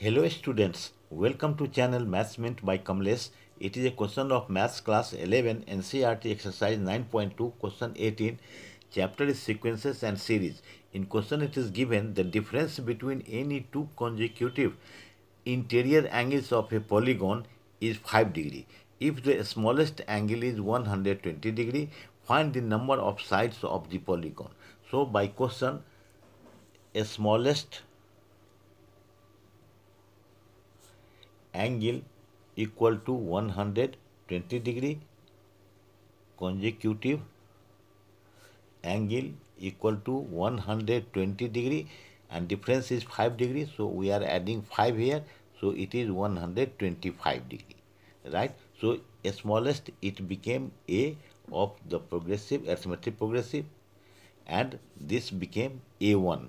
Hello students, welcome to channel Maths Mint by Kamlesh. It is a question of Maths class 11 NCERT exercise 9.2 question 18. Chapter is sequences and series. In question it is given the difference between any two consecutive interior angles of a polygon is 5 degree. If the smallest angle is 120 degree, find the number of sides of the polygon. So by question, a smallest angle equal to 120 degree consecutive angle equal to 120 degree and difference is 5 degree. So we are adding 5 here. So it is 125 degree right? So a smallest it became a of the progressive arithmetic progressive and this became a1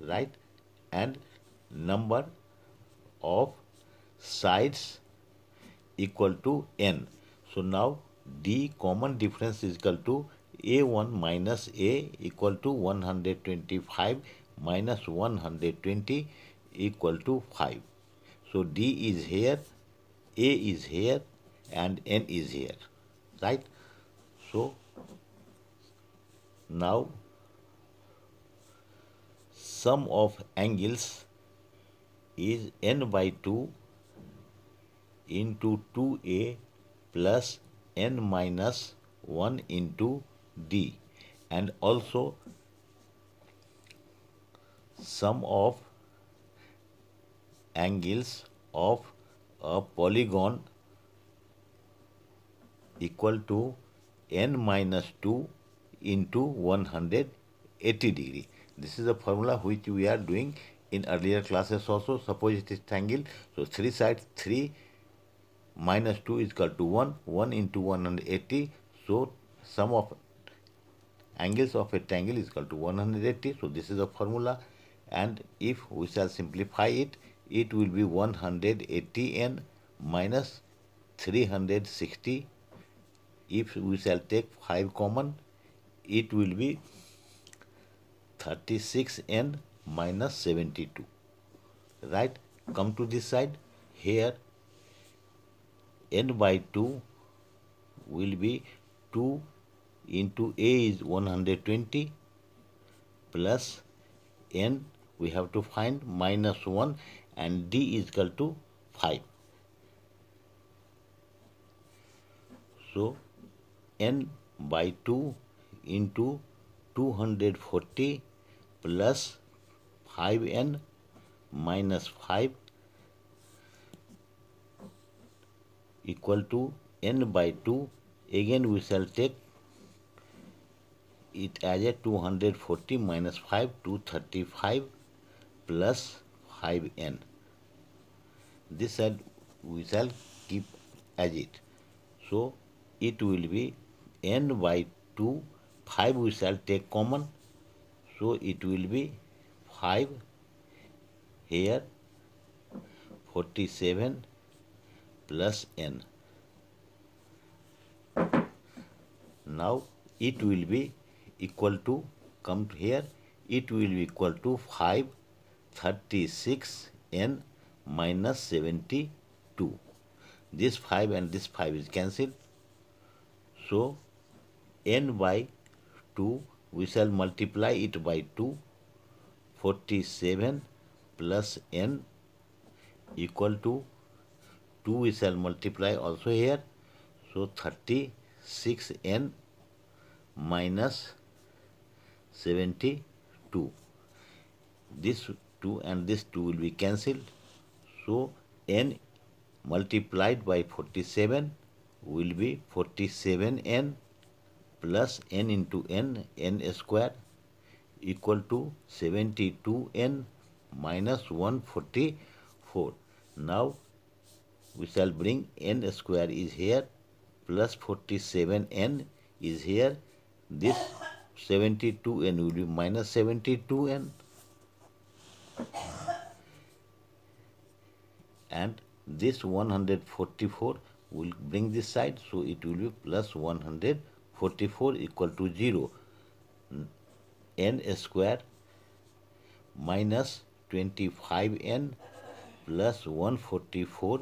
right? And number of sides equal to n. So now d common difference is equal to a1 minus a equal to 125 minus 120 equal to 5. So d is here, a is here and n is here, right? So now sum of angles is n by 2 into 2a plus n minus 1 into d and also sum of angles of a polygon equal to n minus 2 into 180 degree. This is a formula which we are doing in earlier classes also. Suppose it is triangle. So 3 sides 3 minus 2 is equal to 1 1 into 180 so sum of angles of a triangle is equal to 180 so this is the formula. And if we shall simplify it it will be 180n minus 360 if we shall take 5 common it will be 36n minus 72 right? Come to this side. Here n by 2 will be 2 into a is 120 plus n we have to find minus 1 and d is equal to 5. So n by 2 into 240 plus 5n minus 5 equal to n by 2 again we shall take it as a 240 minus 5 235 plus 5n this side we shall keep as it. So it will be n by 2 5 we shall take common. So it will be 5 here 47 plus n. Now it will be equal to, come here, it will be equal to 5 36 n minus 72. This 5 and this 5 is cancelled. So n by 2 we shall multiply it by 2 47 plus n equal to 2 we shall multiply also here. So 36n minus 72 this 2 and this 2 will be cancelled. So n multiplied by 47 will be 47n plus n into n n square equal to 72n minus 144 now we shall bring n square is here plus 47n is here. This 72n will be minus 72n and this 144 will bring this side so it will be plus 144 equal to 0 n square minus 25n plus 144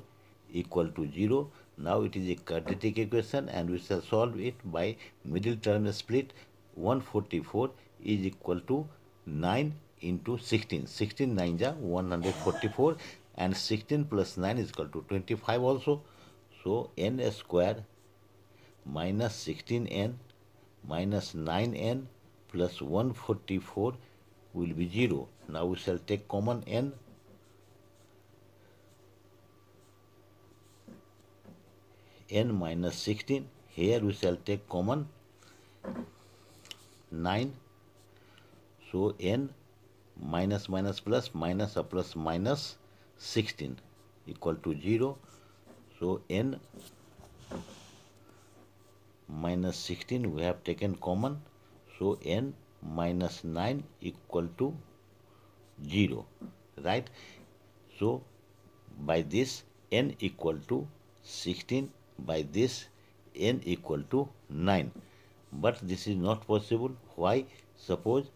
equal to 0. Now it is a quadratic equation and we shall solve it by middle term split. 144 is equal to 9 into 16. 16 9 ja 144 and 16 plus 9 is equal to 25 also. So n square minus 16n minus 9n plus 144 will be 0. Now we shall take common n. n minus 16. Here we shall take common 9. So n minus minus plus minus a plus minus 16 equal to 0. So n minus 16 we have taken common. So n minus 9 equal to 0 right so by this n equal to 16 by this n equal to 9 but this is not possible. Why? Suppose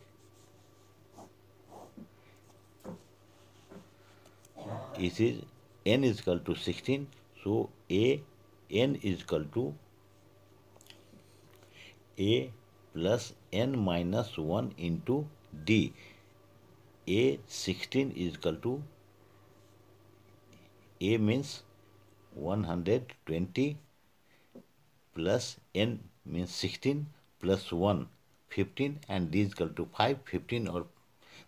it is n is equal to 16 so a n is equal to a plus n minus 1 into d. A 16 is equal to A means 120 plus n means 16 plus 1 15 and is equal to 5 15 or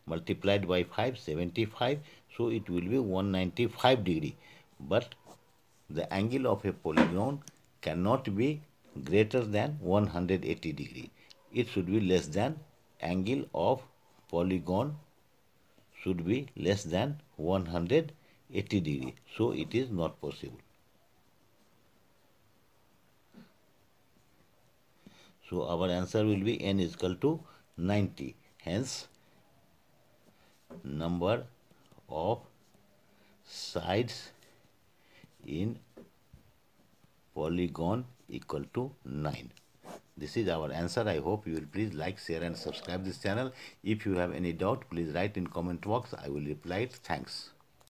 multiplied by 5 75 so it will be 195 degree. But the angle of a polygon cannot be greater than 180 degree. It should be less than angle of polygon should be less than 180 degree. So it is not possible so our answer will be n is equal to 90 hence number of sides in polygon equal to 9 this is our answer. I hope you will please like, share and subscribe this channel. If you have any doubt, please write in comment box. I will reply it. Thanks.